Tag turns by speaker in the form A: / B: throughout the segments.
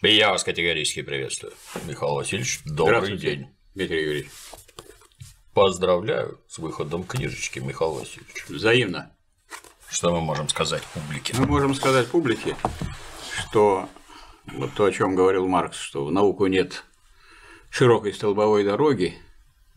A: И я вас категорически приветствую. Михаил Васильевич, добрый день.
B: Дмитрий Юрьевич.
A: Поздравляю с выходом книжечки, Михаил Васильевич.
B: Взаимно.
A: Что мы можем сказать публике?
B: Мы можем сказать публике, что вот то, о чем говорил Маркс, что в науку нет широкой столбовой дороги,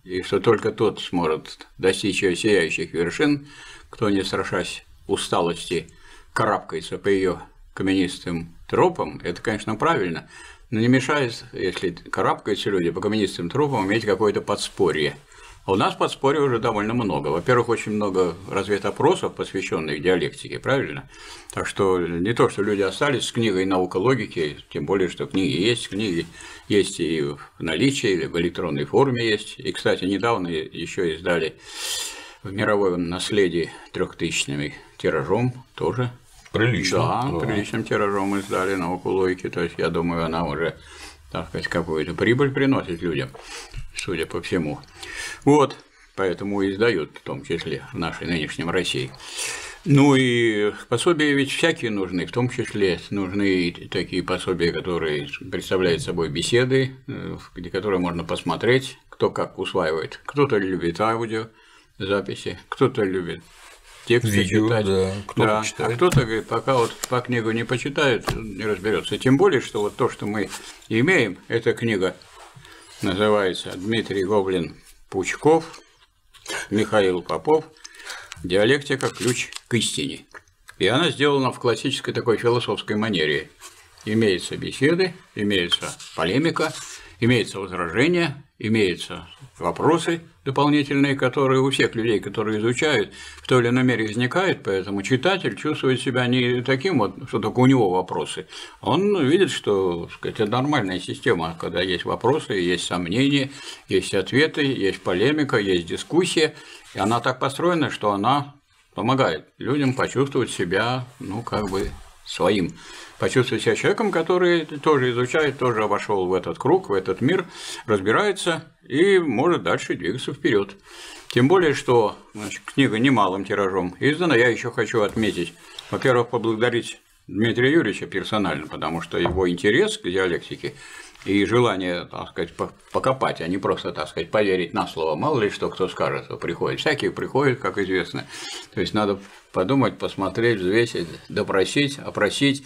B: и что только тот сможет достичь ее сияющих вершин, кто, не страшась усталости, карабкается по ее каменистым тропам, это, конечно, правильно, но не мешает, если карабкаются люди по каменистым тропам, иметь какое-то подспорье. А у нас подспорья уже довольно много. Во-первых, очень много разведопросов, посвященных диалектике, правильно? Так что не то, что люди остались с книгой «Наука логики», тем более, что книги есть, книги есть и в наличии, в электронной форме есть. И, кстати, недавно еще издали в мировом наследии трехтысячными тиражом тоже.
A: Прилично.
B: Да, да, приличным тиражом издали науку логики. То есть, я думаю, она уже, так сказать, какую-то прибыль приносит людям, судя по всему. Вот, поэтому и издают, в том числе в нашей нынешнем России. Ну и пособия ведь всякие нужны, в том числе нужны такие пособия, которые представляют собой беседы, э, где которые можно посмотреть, кто как усваивает. Кто-то любит аудио, записи, кто-то любит тексты
A: Видео,
B: читать.
A: да, кто
B: да.
A: читает.
B: А кто-то говорит, пока вот по книгу не почитает, не разберется. Тем более, что вот то, что мы имеем, эта книга называется Дмитрий Гоблин Пучков, Михаил Попов «Диалектика. Ключ к истине». И она сделана в классической такой философской манере. Имеются беседы, имеется полемика, имеются возражения, имеются вопросы дополнительные, которые у всех людей, которые изучают, в той или иной мере возникают, поэтому читатель чувствует себя не таким вот, что только у него вопросы. Он видит, что сказать, это нормальная система, когда есть вопросы, есть сомнения, есть ответы, есть полемика, есть дискуссия, и она так построена, что она помогает людям почувствовать себя, ну, как бы своим почувствовать себя человеком, который тоже изучает, тоже вошел в этот круг, в этот мир, разбирается и может дальше двигаться вперед. Тем более, что значит, книга немалым тиражом издана. Я еще хочу отметить, во-первых, поблагодарить Дмитрия Юрьевича персонально, потому что его интерес к диалектике и желание, так сказать, покопать, а не просто, так сказать, поверить на слово. Мало ли что кто скажет, что приходит. Всякие приходят, как известно. То есть надо подумать, посмотреть, взвесить, допросить, опросить.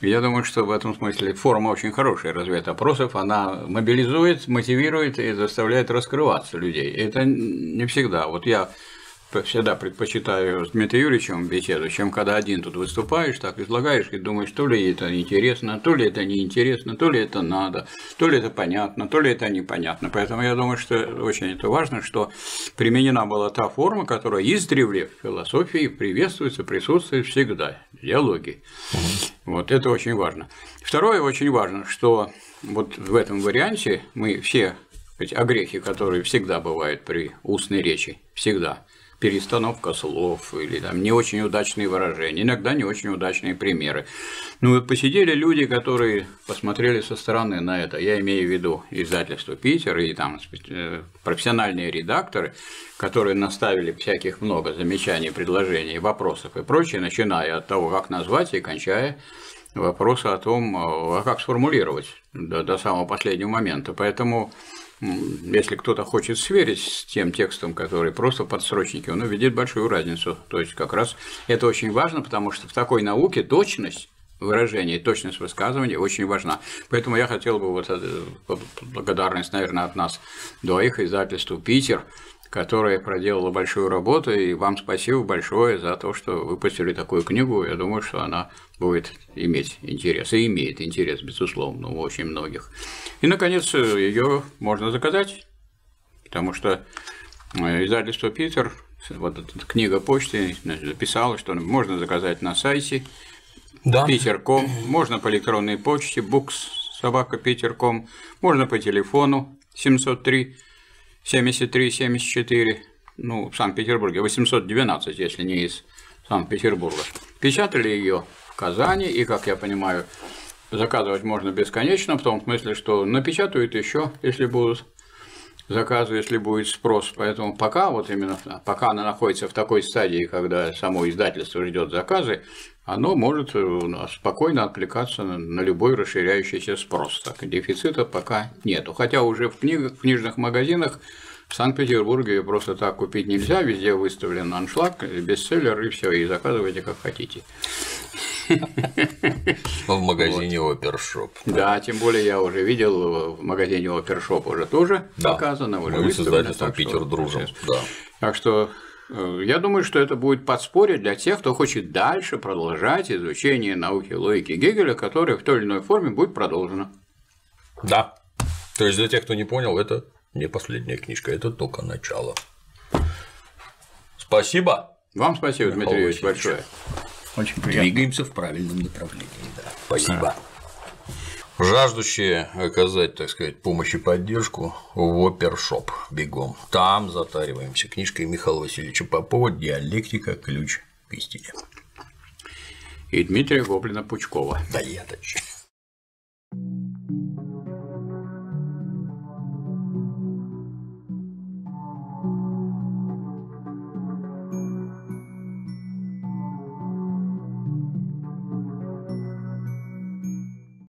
B: Я думаю, что в этом смысле форма очень хорошая разведопросов, она мобилизует, мотивирует и заставляет раскрываться людей. Это не всегда. Вот я всегда предпочитаю с Дмитрием Юрьевичем беседу, чем когда один тут выступаешь, так излагаешь и думаешь, то ли это интересно, то ли это неинтересно, то ли это надо, то ли это понятно, то ли это непонятно. Поэтому я думаю, что очень это важно, что применена была та форма, которая издревле в философии приветствуется, присутствует всегда, диалоги. Вот это очень важно. Второе очень важно, что вот в этом варианте мы все эти огрехи, которые всегда бывают при устной речи, всегда, перестановка слов или там не очень удачные выражения, иногда не очень удачные примеры. Ну вот посидели люди, которые посмотрели со стороны на это, я имею в виду издательство Питер и там э, профессиональные редакторы, которые наставили всяких много замечаний, предложений, вопросов и прочее, начиная от того, как назвать и кончая вопросы о том, а как сформулировать до, до самого последнего момента. Поэтому если кто-то хочет сверить с тем текстом, который просто в подсрочнике, он увидит большую разницу. То есть как раз это очень важно, потому что в такой науке точность выражений, точность высказывания очень важна. Поэтому я хотел бы вот э, благодарность, наверное, от нас двоих издательству «Питер», которая проделала большую работу, и вам спасибо большое за то, что выпустили такую книгу. Я думаю, что она будет иметь интерес, и имеет интерес, безусловно, у очень многих. И, наконец, ее можно заказать, потому что э, издательство «Питер», вот эта книга почты записала, что можно заказать на сайте да. Питер.ком, можно по электронной почте, букс собака Питер.ком, можно по телефону 703 73-74, ну, в Санкт-Петербурге, 812, если не из Санкт-Петербурга. Печатали ее в Казани, и, как я понимаю, заказывать можно бесконечно, в том смысле, что напечатают еще, если будут заказу, если будет спрос. Поэтому пока вот именно пока она находится в такой стадии, когда само издательство ждет заказы, оно может нас спокойно откликаться на, любой расширяющийся спрос. Так, дефицита пока нету. Хотя уже в, книг, в книжных магазинах в Санкт-Петербурге просто так купить нельзя, везде выставлен аншлаг, бестселлер и все, и заказывайте как хотите.
A: В магазине Опершоп.
B: Да, тем более я уже видел в магазине Опершоп уже тоже показано. Уже
A: Мы с издательством Питер дружим.
B: Так что э, я думаю, что это будет подспорье для тех, кто хочет дальше продолжать изучение науки логики Гегеля, которая в той или иной форме будет продолжена.
A: Да. То есть для тех, кто не понял, это не последняя книжка, это только начало. Спасибо.
B: Вам спасибо,
A: Михаил
B: Дмитрий
A: Васильевич.
B: большое.
C: Очень приятно.
A: Двигаемся в правильном направлении. Да. Спасибо. Жаждущие оказать, так сказать, помощь и поддержку в опершоп бегом. Там затариваемся книжкой Михаила Васильевича Попова «Диалектика. Ключ к истине».
B: И Дмитрия Гоблина-Пучкова.
A: Да я-то чё.